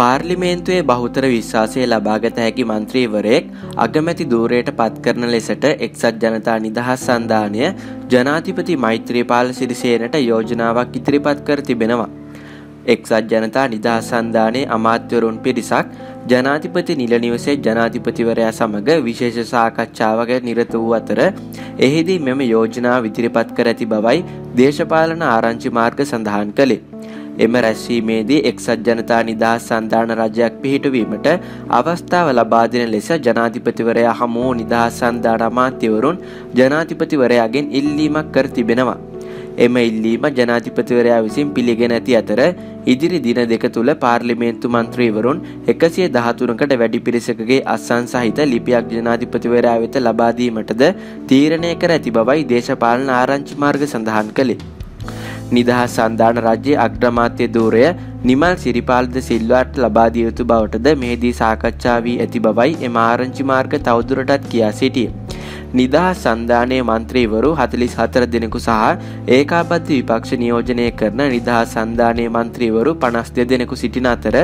පාර්ලිමේන්තුවේ බහුතර විශ්වාසය ලබාගත හැකි මන්ත්‍රීවරයෙක් අගමැති දූරයට පත් කරන ලෙසට එක්සත් ජනතා නිදහස් සන්ධානය ජනාධිපති මෛත්‍රීපාල සිරිසේනට යෝජනාවක් ඉදිරිපත් කර තිබෙනවා. එක්සත් ජනතා නිදහස් සන්ධානයේ අමාත්‍යවරුන් පිරිසක් ජනාධිපති නිල නිවසේ ජනාධිපතිවරයා සමග විශේෂ සාකච්ඡාවක නිරත වූ අතර එහිදී මෙම යෝජනාව ඉදිරිපත් කර ඇති බවයි දේශපාලන ආරංචි මාර්ග සඳහන් කළේ. එම රැස්වීමේදී එක්සත් ජනතා නිදහස් සන්ධාන රජයක් පිහිටුවීමට අවස්ථාව ලබා දෙන ලෙස ජනාධිපතිවරයා හමු නිදහස් සන්ධාන අමාත්‍යවරුන් ජනාධිපතිවරයාගෙන් ඉල්ලීමක් කර තිබෙනවා. එම ඉල්ලීම ජනාධිපතිවරයා විසින් පිළිගෙන ඇති අතර ඉදිරි දින දෙක තුළ පාර්ලිමේන්තු මන්ත්‍රීවරුන් එකසිය දහතුනකට වැඩි පිරිසකගේ අස්සන් සහිත ලිපියක් ජනාධිපතිවරයා වෙත ලබාදීමටද තීරණය කර ඇති බවයි දේශපාලන ආරංචි මාර්ග සඳහන් කළේ. නිදහස් සන්ධාන රජයේ අග්‍රමාත්‍ය ධූරය නිමල් සිරිපාල්ද සිල්වාට ලබා දිය යුතු බවටද මෙහිදී සාකච්ඡා වී ඇති බවයි එම ආරංචි මාර්ග තවදුරටත් කියා සිටියේ. නිදහස් සන්ධානයේ මන්ත්‍රීවරු 44 දෙනෙකු සහ ඒකාබද්ධ විපක්ෂ නියෝජනය කරන නිදහස් සන්ධානයේ මන්ත්‍රීවරු 52 දෙනෙකු සිටින අතර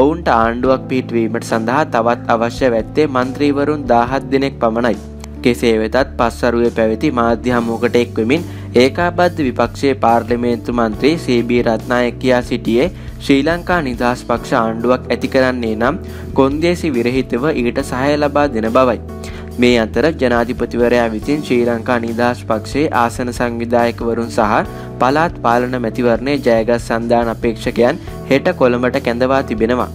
ඔවුන්ට ආණ්ඩුවක් පිහිටවීමට සඳහා තවත් අවශ්‍ය වැත්තේ මන්ත්‍රීවරුන් 17 දෙනෙක් පමණයි. කෙසේ වෙතත් පස්සරුවේ පැවති මාධ්‍ය හමුවකට එක්වෙමින් ඒකාබද්ධ විපක්ෂයේ පාර්ලිමේන්තු මන්ත්‍රී සේබී රත්නායක කියා සිටියේ ශ්‍රී ලංකා නිදහස් පක්ෂ ආණ්ඩුවක් ඇති කරන්නේ නම් කොන්දේසි විරහිතව ඊට සහය ලබා දෙන බවයි. මේ අතර ජනාධිපතිවරයා විසින් ශ්‍රී ලංකා නිදහස් පක්ෂයේ ආසන සංවිධායකවරුන් සහ පළාත් පාලන මැතිවරණයේ ජයගත් සන්ධාන අපේක්ෂකයන් හෙට කොළඹට කැඳවා තිබෙනවා.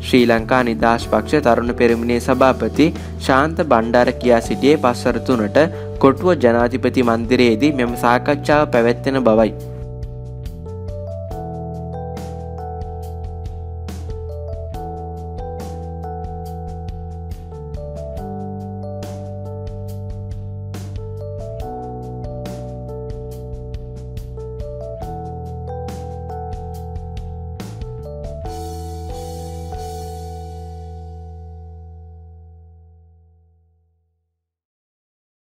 ශ්‍රී ලංකා නිදහස් පක්ෂ තරුණ පෙරමුණේ සභාපති ශාන්ත බණ්ඩාර කියා සිටියේ පස්වර තුනට කොටුව ජනාධිපති මන්දිරයේදී මෙම සාකච්ඡාව පැවැත්වෙන බවයි.